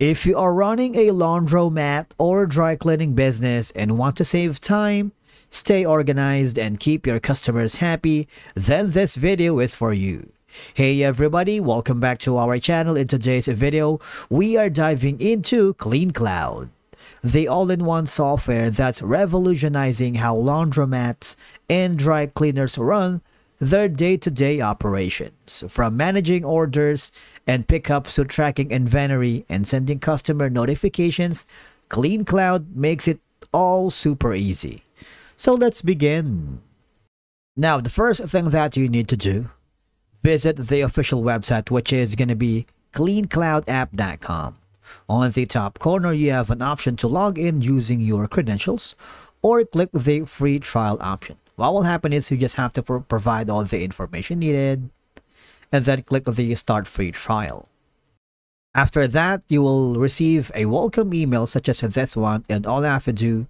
If you are running a laundromat or dry cleaning business and want to save time, stay organized, and keep your customers happy, then this video is for you. Hey everybody, welcome back to our channel. In today's video, we are diving into CleanCloud, the all-in-one software that's revolutionizing how laundromats and dry cleaners run their day-to-day operations, from managing orders and pickups to tracking inventory and sending customer notifications, CleanCloud makes it all super easy. So let's begin. Now, the first thing that you need to do, visit the official website, which is going to be cleancloudapp.com. On the top corner, you have an option to log in using your credentials or click the free trial option. What will happen is you just have to pro provide all the information needed and then click the start free trial. After that, you will receive a welcome email such as this one and all you have to do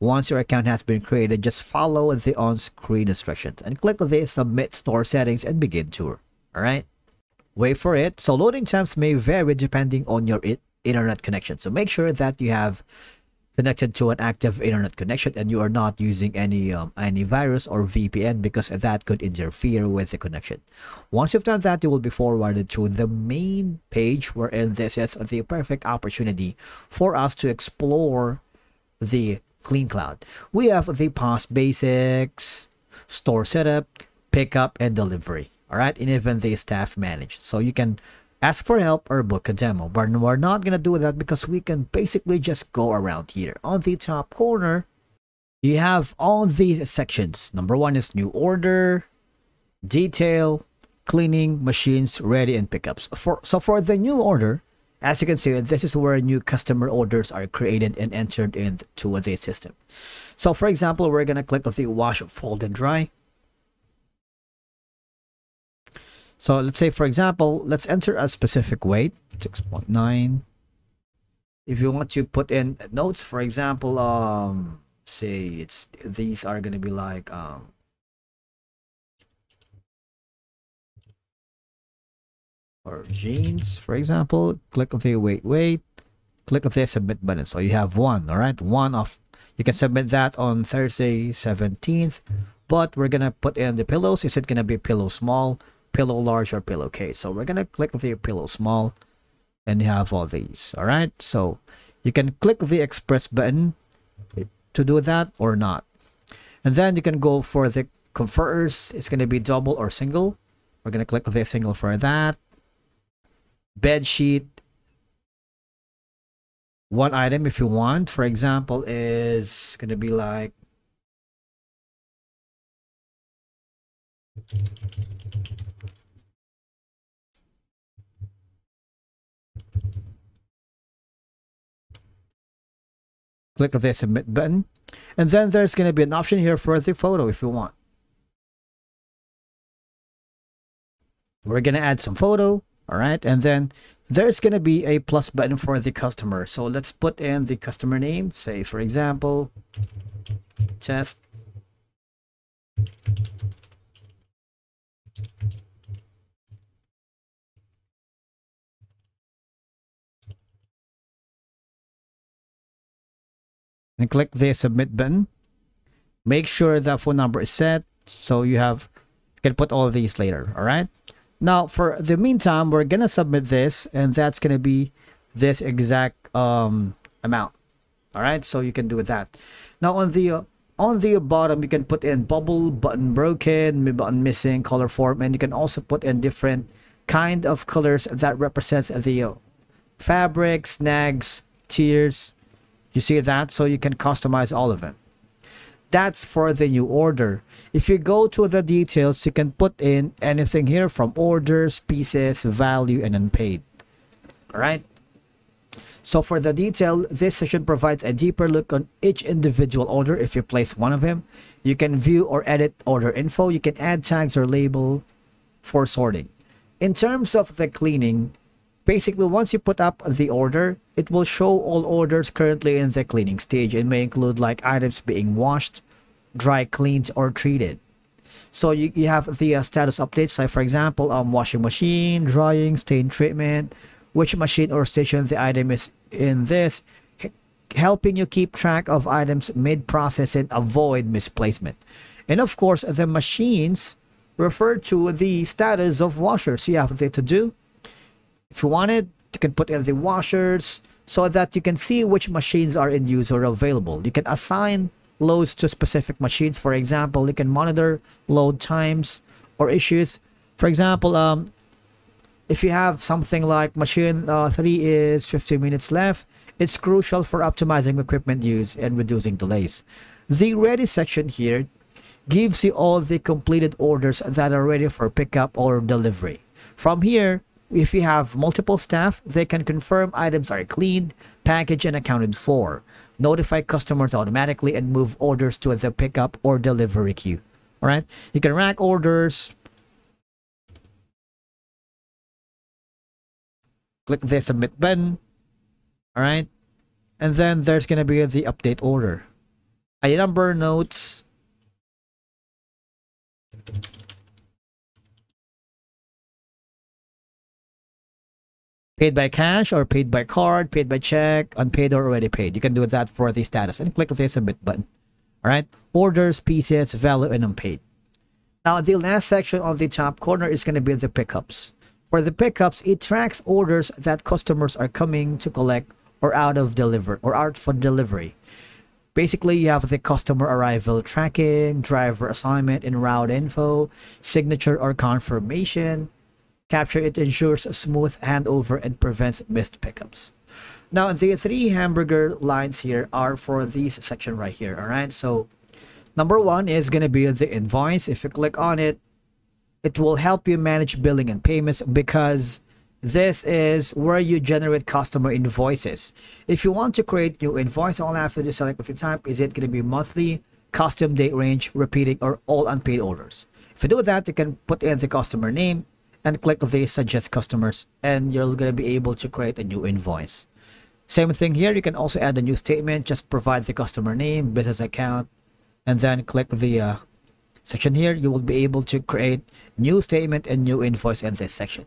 once your account has been created, just follow the on-screen instructions and click the submit store settings and begin tour. Alright? Wait for it. So loading times may vary depending on your internet connection. So make sure that you have connected to an active internet connection and you are not using any um, any virus or VPN because that could interfere with the connection. Once you've done that, you will be forwarded to the main page wherein this is the perfect opportunity for us to explore the CleanCloud. We have the POS basics, store setup, pickup, and delivery. All right, and even the staff managed. So you can ask for help or book a demo. But we're not going to do that because we can basically just go around here. On the top corner, you have all these sections. Number one is new order, detail, cleaning, machines, ready, and pickups. For So for the new order, as you can see, this is where new customer orders are created and entered into the system. So for example, we're going to click on the wash, fold, and dry. So let's say, for example, let's enter a specific weight, 6.9. If you want to put in notes, for example, um, say it's these are going to be like um, or jeans, for example, click on the wait, wait, click on the submit button. So you have one, all right, one of, you can submit that on Thursday, 17th, but we're going to put in the pillows. Is it going to be pillow small? Pillow large or pillowcase. So we're gonna click the pillow small and you have all these. All right. So you can click the express button to do that or not. And then you can go for the converters. It's gonna be double or single. We're gonna click the single for that. Bed sheet. One item if you want, for example, is gonna be like click the submit button. And then there's going to be an option here for the photo if you want. We're going to add some photo all right and then there's going to be a plus button for the customer. So let's put in the customer name. Say for example test and click the submit button. Make sure the phone number is set so you have you can put all these later. All right. Now for the meantime, we're gonna submit this, and that's gonna be this exact um amount. All right. So you can do that. Now on the uh, on the bottom, you can put in bubble, button broken, button missing, color form, and you can also put in different kind of colors that represents the uh, fabric, snags, tears, you see that? So you can customize all of it. That's for the new order. If you go to the details, you can put in anything here from orders, pieces, value, and unpaid. Alright? So for the detail, this section provides a deeper look on each individual order if you place one of them. You can view or edit order info. You can add tags or label for sorting. In terms of the cleaning, basically once you put up the order, it will show all orders currently in the cleaning stage and may include like items being washed, dry cleaned, or treated. So you, you have the uh, status updates like for example, um, washing machine, drying, stain treatment, which machine or station the item is in this, helping you keep track of items mid-process and avoid misplacement. And of course, the machines refer to the status of washers you have there to do. If you wanted, you can put in the washers so that you can see which machines are in use or available. You can assign loads to specific machines. For example, you can monitor load times or issues. For example, um, if you have something like machine uh, 3 is 15 minutes left, it's crucial for optimizing equipment use and reducing delays. The ready section here gives you all the completed orders that are ready for pickup or delivery. From here, if you have multiple staff, they can confirm items are cleaned, packaged, and accounted for, notify customers automatically, and move orders to the pickup or delivery queue. All right, you can rack orders. Click the submit button. All right, and then there's gonna be the update order. A number notes. Paid by cash or paid by card, paid by check, unpaid or already paid. You can do that for the status and click the submit button. All right, orders, pieces, value, and unpaid. Now, the last section on the top corner is going to be the pickups. For the pickups, it tracks orders that customers are coming to collect or out of deliver or out for delivery. Basically, you have the customer arrival tracking, driver assignment and route info, signature or confirmation, Capture it ensures a smooth handover and prevents missed pickups. Now, the three hamburger lines here are for this section right here, all right? So, number one is going to be the invoice. If you click on it, it will help you manage billing and payments because this is where you generate customer invoices. If you want to create new invoice, all I have to do select the type. Is it going to be monthly, custom date range, repeating, or all unpaid orders? If you do that, you can put in the customer name, and click the suggest customers and you're going to be able to create a new invoice. Same thing here, you can also add a new statement, just provide the customer name, business account, and then click the uh, section here. You will be able to create new statement and new invoice in this section.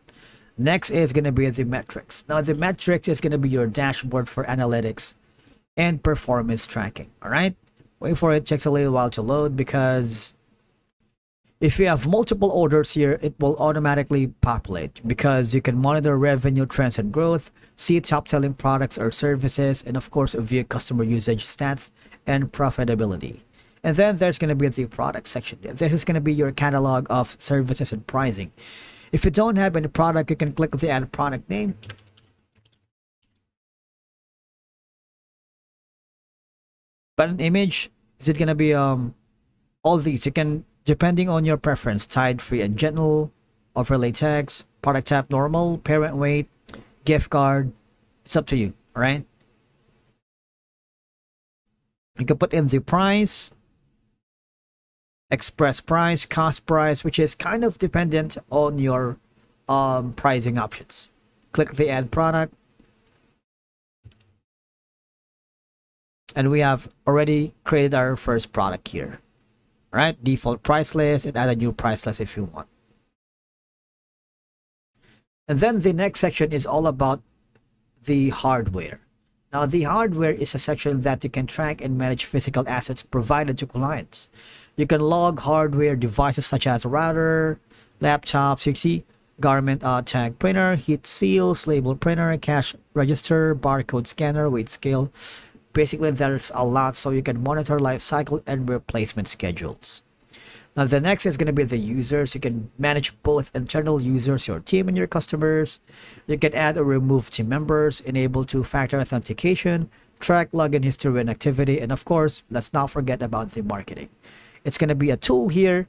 Next is going to be the metrics. Now the metrics is going to be your dashboard for analytics and performance tracking. All right. Wait for it. Takes a little while to load because if you have multiple orders here, it will automatically populate because you can monitor revenue trends and growth, see top selling products or services, and of course view customer usage stats and profitability. And then there's going to be the product section. This is going to be your catalog of services and pricing. If you don't have any product, you can click the add product name. But an image, is it going to be um all these? You can depending on your preference, tide free and gentle, overlay text, product type normal, parent weight, gift card. It's up to you, all right? You can put in the price, express price, cost price, which is kind of dependent on your um, pricing options. Click the add product. And we have already created our first product here right? Default price list and add a new price list if you want. And then the next section is all about the hardware. Now, the hardware is a section that you can track and manage physical assets provided to clients. You can log hardware devices such as router, laptop, CC, garment uh, tag printer, heat seals, label printer, cash register, barcode scanner, weight scale, basically there's a lot so you can monitor life cycle and replacement schedules. Now the next is going to be the users. You can manage both internal users your team and your customers. You can add or remove team members enable two-factor authentication track login history and activity and of course let's not forget about the marketing. It's going to be a tool here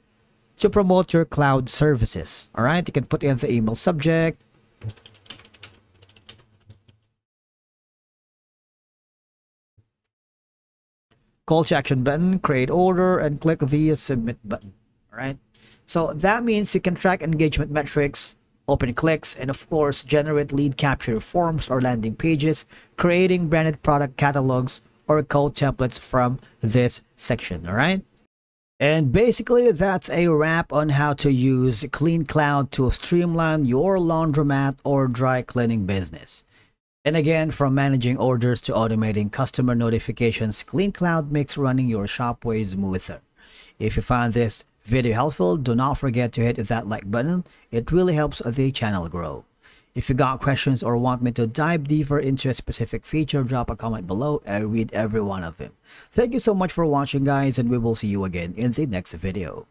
to promote your cloud services all right? You can put in the email subject call to action button, create order, and click the submit button. All right. So that means you can track engagement metrics, open clicks, and of course, generate lead capture forms or landing pages, creating branded product catalogs or code templates from this section. All right. And basically, that's a wrap on how to use CleanCloud to streamline your laundromat or dry cleaning business. And again, from managing orders to automating customer notifications, CleanCloud makes running your shop way smoother. If you found this video helpful, do not forget to hit that like button. It really helps the channel grow. If you got questions or want me to dive deeper into a specific feature, drop a comment below. I read every one of them. Thank you so much for watching guys and we will see you again in the next video.